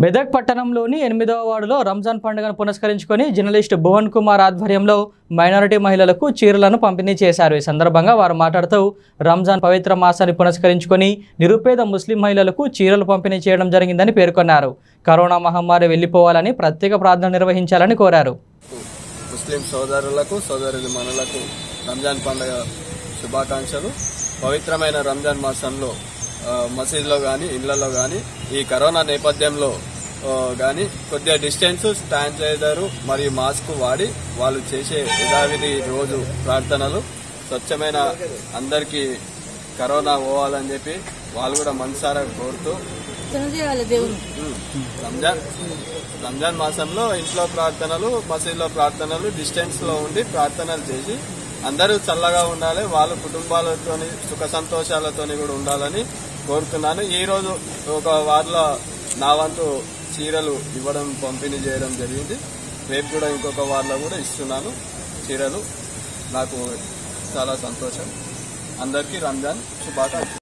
మెదక్ పట్టణంలోని ఎనిమిదవ వార్డులో రంజాన్ పండుగను పురస్కరించుకొని జర్నలిస్ట్ భువన్ కుమార్ ఆధ్వర్యంలో మైనారిటీ మహిళలకు చీరలను పంపిణీ చేశారు. ఈ సందర్భంగా వారు మాట్లాడుతూ రంజాన్ పవిత్ర మాసాన్ని పురస్కరించుకొని నిరుపేద ముస్లిం మహిళలకు చీరలు పంపిణీ చేయడం జరిగిందని పేర్కొన్నారు. కరోనా మహమ్మారి వెళ్ళిపోవాలని ప్రత్యేక ప్రార్థన నిర్వహించాలని కోరారు. ముస్లిం సోదరులకు సోదరులు మనులకు రంజాన్ పండుగ శుభాకాంక్షలు. పవిత్రమైన రంజాన్ మాసంలో మసీదులో కానీ ఇళ్ళలో కానీ ఈ కరోనా నేపథ్యంలో కానీ కొద్దిగా డిస్టెన్స్ శానిటైజర్ మరియు మాస్క్ వాడి వాళ్ళు చేసే యథావిధి రోజు ప్రార్థనలు స్వచ్ఛమైన అందరికీ కరోనా పోవాలని చెప్పి వాళ్ళు కూడా మనసారా కోరుతూ. రంజాన్ రంజాన్ మాసంలో ఇంట్లో ప్రార్థనలు మసీదులో ప్రార్థనలు డిస్టెన్స్లో ఉండి ప్రార్థనలు చేసి అందరూ చల్లగా ఉండాలి. వాళ్ళ కుటుంబాలతోని సుఖ సంతోషాలతోని కూడా ఉండాలని కోరుతున్నాను. ఈ రోజు ఒక వారిలో నా వంతు చీరలు ఇవ్వడం పంపిణీ చేయడం జరిగింది. రేపు కూడా ఇంకొక వారిలో కూడా ఇస్తున్నాను చీరలు. నాకు చాలా సంతోషం. అందరికీ రంజాన్ శుభాకాంక్షలు.